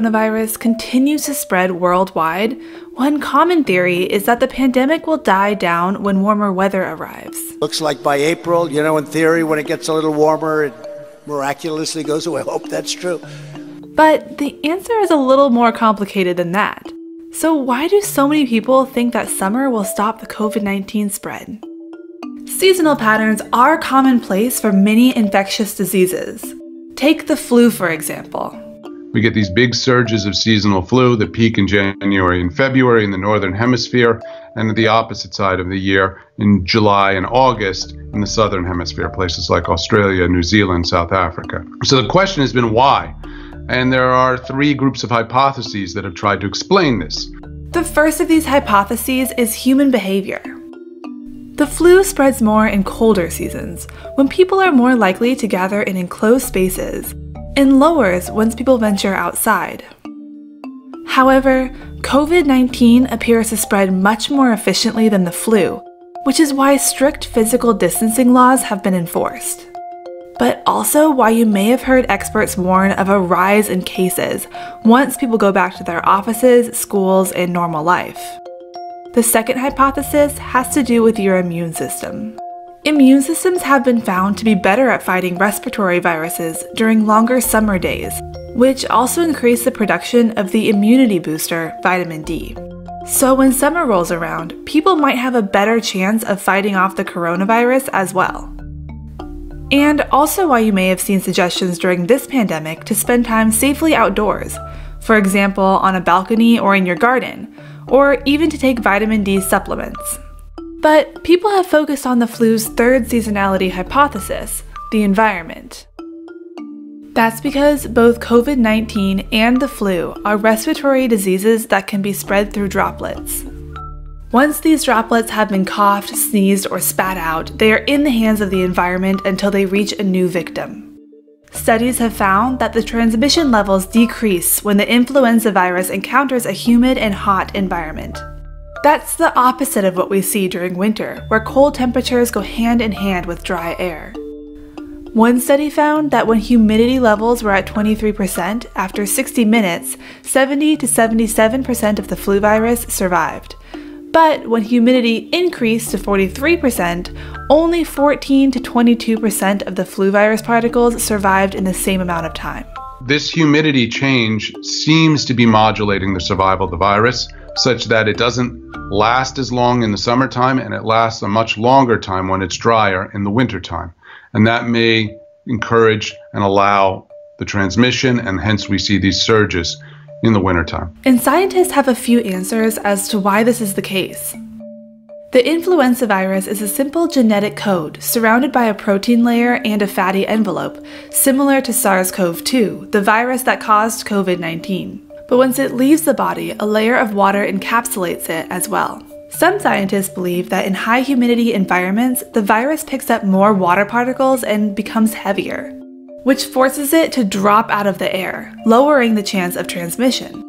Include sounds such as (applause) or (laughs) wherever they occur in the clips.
coronavirus continues to spread worldwide, one common theory is that the pandemic will die down when warmer weather arrives. Looks like by April, you know, in theory, when it gets a little warmer, it miraculously goes away. (laughs) I hope that's true. But the answer is a little more complicated than that. So, why do so many people think that summer will stop the COVID 19 spread? Seasonal patterns are commonplace for many infectious diseases. Take the flu, for example. We get these big surges of seasonal flu that peak in January and February in the northern hemisphere, and at the opposite side of the year in July and August in the southern hemisphere, places like Australia, New Zealand, South Africa. So the question has been why? And there are three groups of hypotheses that have tried to explain this. The first of these hypotheses is human behavior. The flu spreads more in colder seasons, when people are more likely to gather in enclosed spaces and lowers once people venture outside. However, COVID 19 appears to spread much more efficiently than the flu, which is why strict physical distancing laws have been enforced. But also why you may have heard experts warn of a rise in cases once people go back to their offices, schools, and normal life. The second hypothesis has to do with your immune system. Immune systems have been found to be better at fighting respiratory viruses during longer summer days, which also increase the production of the immunity booster, vitamin D. So when summer rolls around, people might have a better chance of fighting off the coronavirus as well. And also why you may have seen suggestions during this pandemic to spend time safely outdoors, for example, on a balcony or in your garden, or even to take vitamin D supplements. But people have focused on the flu's third seasonality hypothesis the environment. That's because both COVID 19 and the flu are respiratory diseases that can be spread through droplets. Once these droplets have been coughed, sneezed, or spat out, they are in the hands of the environment until they reach a new victim. Studies have found that the transmission levels decrease when the influenza virus encounters a humid and hot environment. That's the opposite of what we see during winter, where cold temperatures go hand in hand with dry air. One study found that when humidity levels were at 23%, after 60 minutes, 70 to 77% of the flu virus survived. But when humidity increased to 43%, only 14 to 22% of the flu virus particles survived in the same amount of time. This humidity change seems to be modulating the survival of the virus such that it doesn't last as long in the summertime and it lasts a much longer time when it's drier in the wintertime. And that may encourage and allow the transmission, and hence we see these surges in the wintertime. And scientists have a few answers as to why this is the case. The influenza virus is a simple genetic code surrounded by a protein layer and a fatty envelope, similar to SARS CoV 2, the virus that caused COVID 19 but once it leaves the body, a layer of water encapsulates it as well. Some scientists believe that in high humidity environments, the virus picks up more water particles and becomes heavier, which forces it to drop out of the air, lowering the chance of transmission.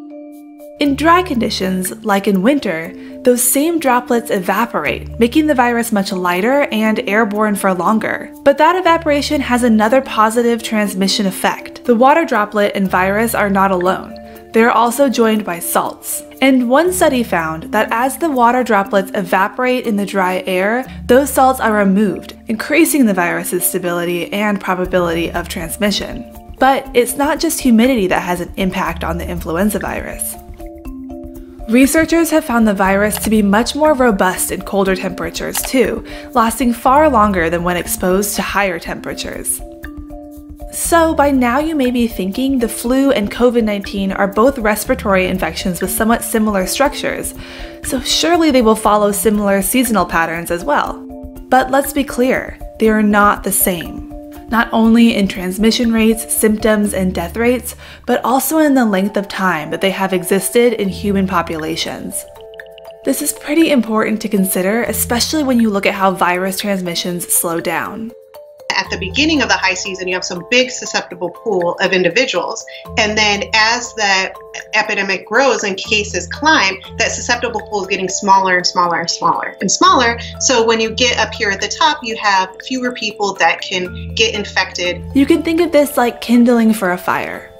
In dry conditions, like in winter, those same droplets evaporate, making the virus much lighter and airborne for longer. But that evaporation has another positive transmission effect. The water droplet and virus are not alone. They are also joined by salts. And one study found that as the water droplets evaporate in the dry air, those salts are removed, increasing the virus's stability and probability of transmission. But it's not just humidity that has an impact on the influenza virus. Researchers have found the virus to be much more robust in colder temperatures too, lasting far longer than when exposed to higher temperatures. So, by now you may be thinking the flu and COVID 19 are both respiratory infections with somewhat similar structures, so surely they will follow similar seasonal patterns as well. But let's be clear, they are not the same. Not only in transmission rates, symptoms, and death rates, but also in the length of time that they have existed in human populations. This is pretty important to consider, especially when you look at how virus transmissions slow down at the beginning of the high season, you have some big susceptible pool of individuals. And then as the epidemic grows and cases climb, that susceptible pool is getting smaller and smaller and smaller and smaller. So when you get up here at the top, you have fewer people that can get infected. You can think of this like kindling for a fire.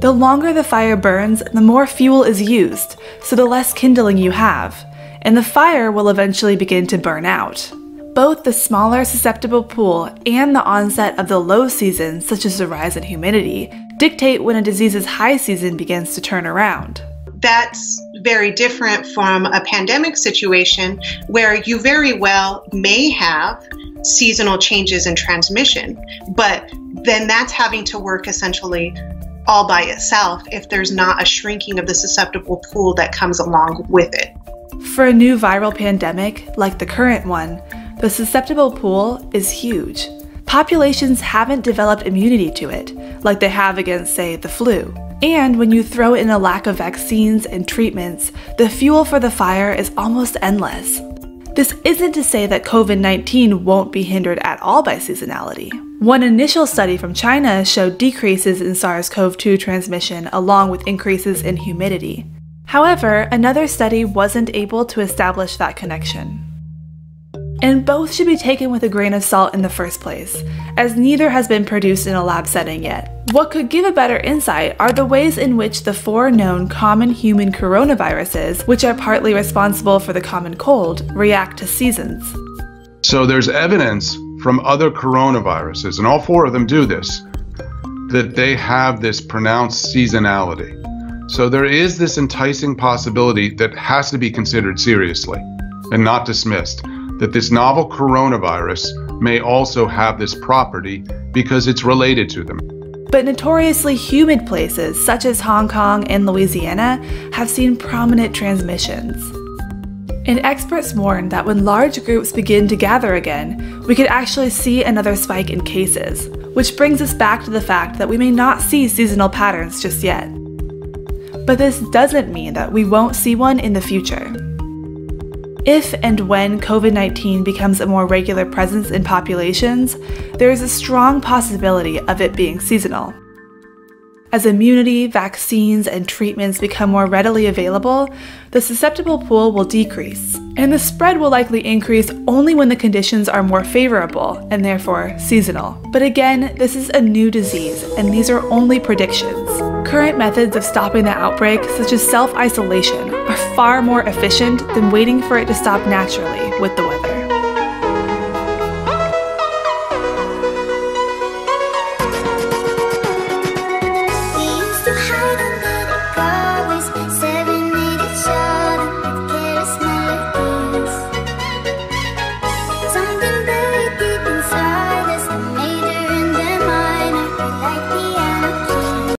The longer the fire burns, the more fuel is used, so the less kindling you have, and the fire will eventually begin to burn out. Both the smaller susceptible pool and the onset of the low season, such as the rise in humidity, dictate when a disease's high season begins to turn around. That's very different from a pandemic situation where you very well may have seasonal changes in transmission, but then that's having to work essentially all by itself if there's not a shrinking of the susceptible pool that comes along with it. For a new viral pandemic, like the current one, the susceptible pool is huge. Populations haven't developed immunity to it, like they have against, say, the flu. And when you throw in a lack of vaccines and treatments, the fuel for the fire is almost endless. This isn't to say that COVID 19 won't be hindered at all by seasonality. One initial study from China showed decreases in SARS CoV 2 transmission along with increases in humidity. However, another study wasn't able to establish that connection. And both should be taken with a grain of salt in the first place, as neither has been produced in a lab setting yet. What could give a better insight are the ways in which the four known common human coronaviruses, which are partly responsible for the common cold, react to seasons. So there's evidence from other coronaviruses, and all four of them do this, that they have this pronounced seasonality. So there is this enticing possibility that has to be considered seriously and not dismissed that this novel coronavirus may also have this property because it's related to them. But notoriously humid places such as Hong Kong and Louisiana have seen prominent transmissions. And experts warn that when large groups begin to gather again, we could actually see another spike in cases, which brings us back to the fact that we may not see seasonal patterns just yet. But this doesn't mean that we won't see one in the future. If and when COVID 19 becomes a more regular presence in populations, there is a strong possibility of it being seasonal. As immunity, vaccines, and treatments become more readily available, the susceptible pool will decrease, and the spread will likely increase only when the conditions are more favorable and therefore seasonal. But again, this is a new disease, and these are only predictions. Current methods of stopping the outbreak, such as self isolation, are far more efficient than waiting for it to stop naturally with the weather.